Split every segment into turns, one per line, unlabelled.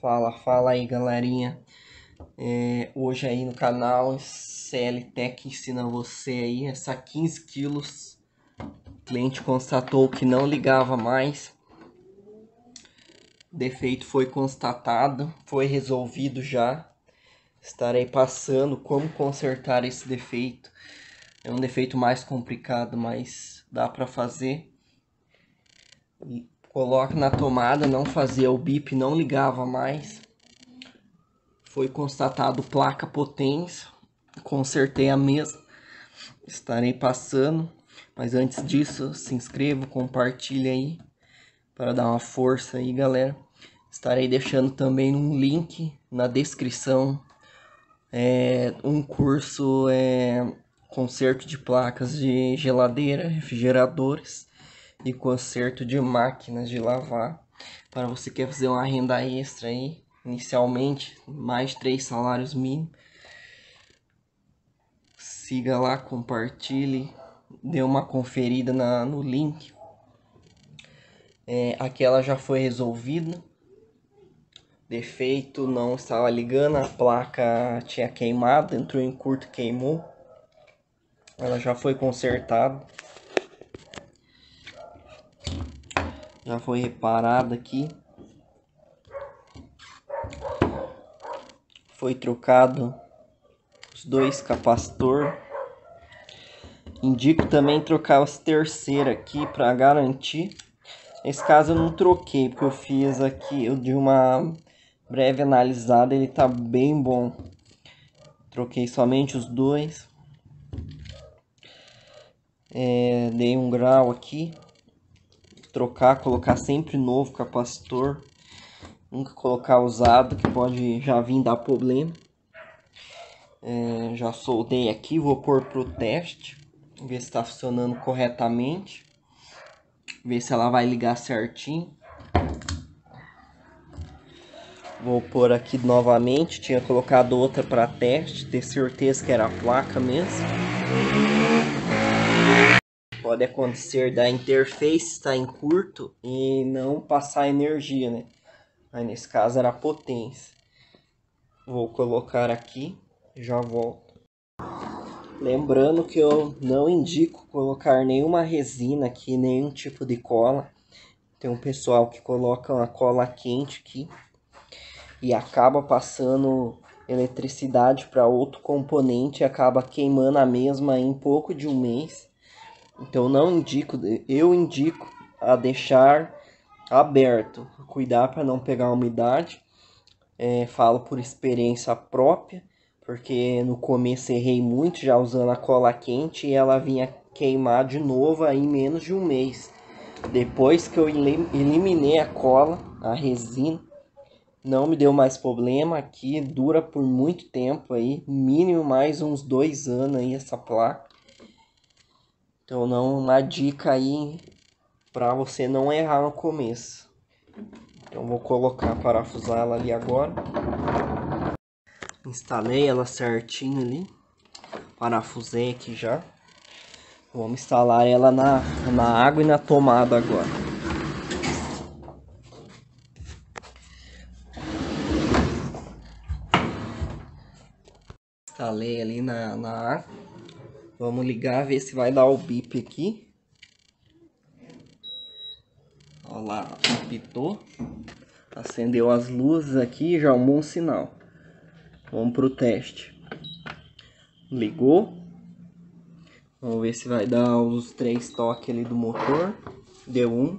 Fala, fala aí galerinha. É, hoje aí no canal CLTech ensina você aí essa 15 quilos. Cliente constatou que não ligava mais. O defeito foi constatado, foi resolvido já. Estarei passando como consertar esse defeito. É um defeito mais complicado, mas dá para fazer. E Coloca na tomada, não fazia o bip, não ligava mais. Foi constatado placa potência. Consertei a mesa. Estarei passando. Mas antes disso, se inscreva, compartilhe aí. Para dar uma força aí, galera. Estarei deixando também um link na descrição. É, um curso é, conserto de placas de geladeira, refrigeradores e conserto de máquinas de lavar. Para você que quer fazer uma renda extra aí, inicialmente, mais três salários mínimos. Siga lá, compartilhe, dê uma conferida na, no link. É, aquela já foi resolvida. Defeito, não estava ligando, a placa tinha queimado, entrou em curto, queimou. Ela já foi consertada. Já foi reparado aqui. Foi trocado os dois capacitor. Indico também trocar os terceiro aqui para garantir. Nesse caso eu não troquei, porque eu fiz aqui eu de uma breve analisada, ele tá bem bom. Troquei somente os dois. É, dei um grau aqui trocar, colocar sempre novo capacitor. Nunca colocar usado, que pode já vir dar problema. É, já soldei aqui, vou pôr pro teste. Ver se está funcionando corretamente. Ver se ela vai ligar certinho. Vou pôr aqui novamente. Tinha colocado outra para teste. Ter certeza que era a placa mesmo pode acontecer da interface estar em curto e não passar energia, né? Aí nesse caso era a potência. Vou colocar aqui, já volto. Lembrando que eu não indico colocar nenhuma resina aqui, nenhum tipo de cola. Tem um pessoal que coloca uma cola quente aqui e acaba passando eletricidade para outro componente e acaba queimando a mesma em pouco de um mês. Então não indico, eu indico a deixar aberto, cuidar para não pegar umidade. É, falo por experiência própria, porque no começo errei muito já usando a cola quente e ela vinha queimar de novo aí em menos de um mês. Depois que eu eliminei a cola, a resina, não me deu mais problema. Aqui dura por muito tempo aí, mínimo mais uns dois anos aí essa placa. Então não uma dica aí para você não errar no começo. Então vou colocar parafusar ela ali agora. Instalei ela certinho ali. Parafusei aqui já. Vamos instalar ela na, na água e na tomada agora. Instalei ali na, na água. Vamos ligar, ver se vai dar o bip aqui. Olha lá, apitou. Acendeu as luzes aqui, já é um bom sinal. Vamos pro teste. Ligou. Vamos ver se vai dar os três toques ali do motor. Deu um.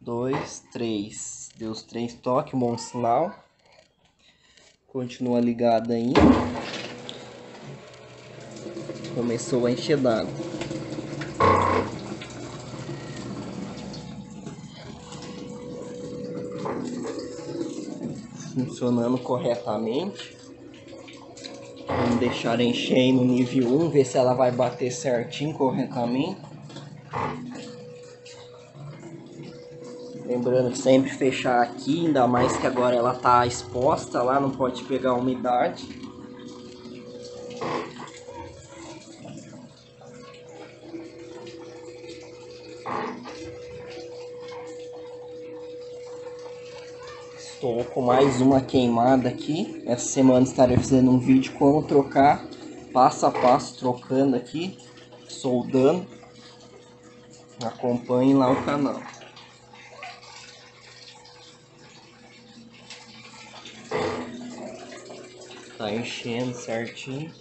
Dois, três. Deu os três toques, bom sinal. Continua ligado aí. Começou a encher d'água. Funcionando corretamente. Vamos deixar encher no nível 1, ver se ela vai bater certinho, corretamente. Lembrando sempre fechar aqui, ainda mais que agora ela está exposta lá, não pode pegar umidade. Estou com mais uma queimada aqui. Essa semana estarei fazendo um vídeo como trocar, passo a passo, trocando aqui, soldando. Acompanhe lá o canal. Tá enchendo certinho.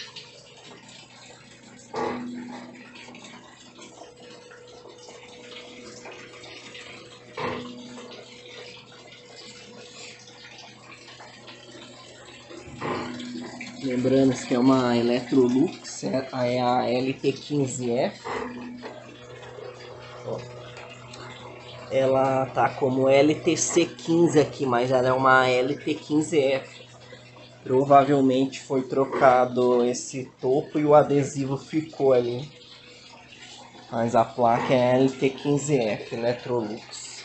Lembrando que é uma Electrolux, é a é LT15F. Ela tá como LTC15 aqui, mas ela é uma LT15F. Provavelmente foi trocado esse topo e o adesivo ficou ali. Mas a placa é LT15F, Electrolux.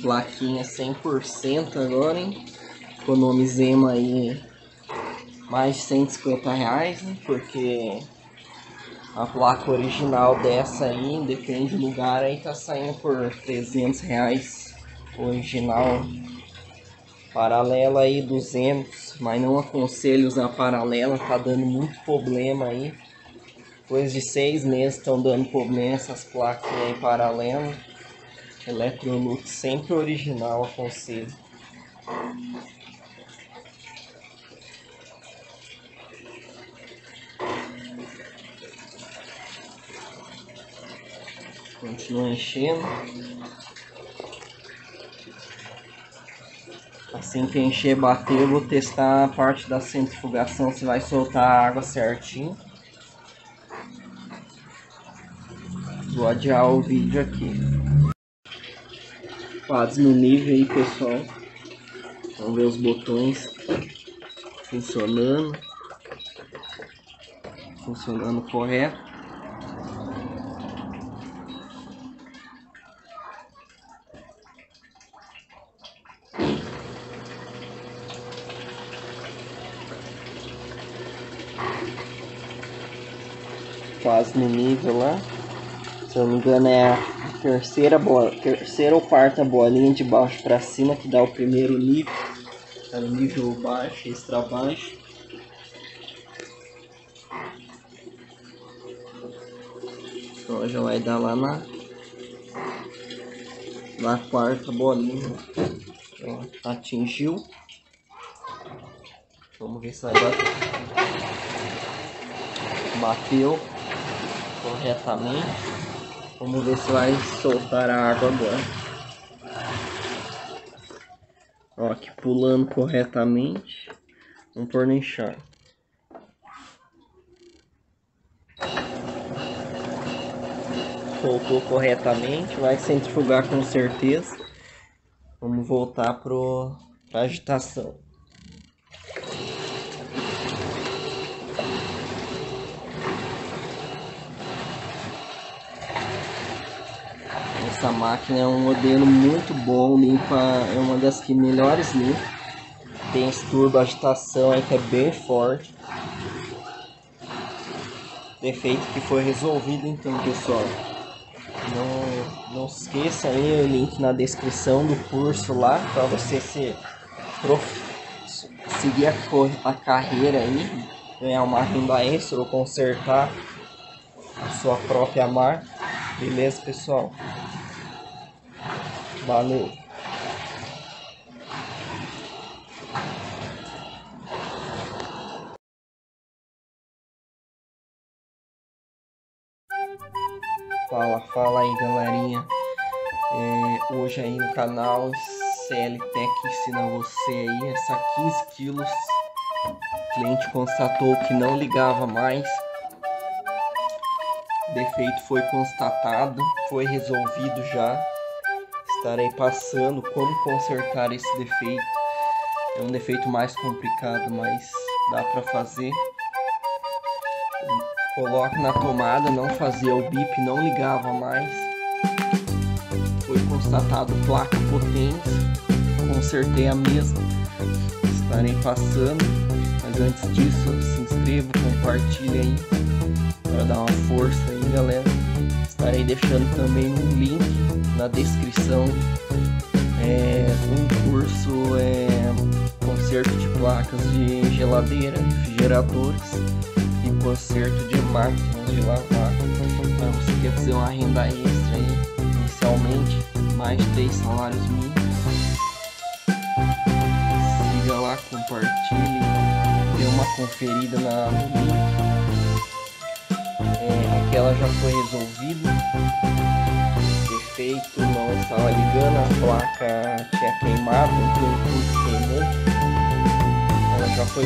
plaquinha 100% agora, hein? Economizemos aí mais de 150 reais, né? Porque a placa original dessa aí, depende do lugar, aí tá saindo por 300 reais. Original paralela aí 200, mas não aconselho usar paralela, tá dando muito problema aí. Depois de seis meses estão dando problema essas placas aí paralela. Electrolux sempre original, aconselho. Continua enchendo. Assim que encher bater, eu vou testar a parte da centrifugação se vai soltar a água certinho. Vou adiar o vídeo aqui quase no nível aí, pessoal. Vamos ver os botões funcionando. Funcionando correto. Quase no nível lá. Se eu não me engano é a terceira bola, terceira ou quarta bolinha de baixo para cima que dá o primeiro nível, tá no nível baixo, extra baixo. Então já vai dar lá na na quarta bolinha. Atingiu. Vamos ver se vai bater. Bateu corretamente. Vamos ver se vai soltar a água agora. Ó, aqui pulando corretamente. No enxergo. Soltou corretamente, vai centrifugar com certeza. Vamos voltar para a agitação. Essa máquina é um modelo muito bom, limpa, é uma das que melhores limpa. Tem esse turbo agitação aí que é bem forte. Defeito que foi resolvido então pessoal. Não, não esqueça aí o link na descrição do curso lá para você se prof... seguir a, a carreira aí, ganhar uma renda extra ou consertar a sua própria marca. Beleza, pessoal? Valeu. Fala, fala aí galerinha. É, hoje aí no canal CL Tech ensina você aí essa 15 quilos. O cliente constatou que não ligava mais. O defeito foi constatado, foi resolvido já estarei passando como consertar esse defeito. É um defeito mais complicado, mas dá para fazer. Coloque na tomada, não fazia o bip, não ligava mais. Foi constatado placa potente, consertei a mesma. Estarei passando Mas antes disso, se inscreva, compartilhe aí para dar uma força aí, galera. Estarei deixando também um link na descrição é, um curso é conserto de placas de geladeira, refrigeradores e conserto de máquinas de lavar. Para você quer fazer uma renda extra aí, inicialmente, mais três salários mínimos. Siga lá, compartilhe, dê uma conferida na, no link. É, aquela já foi resolvida defeito, não estava ligando, a placa tinha queimado, o impulso queimou. Ela já foi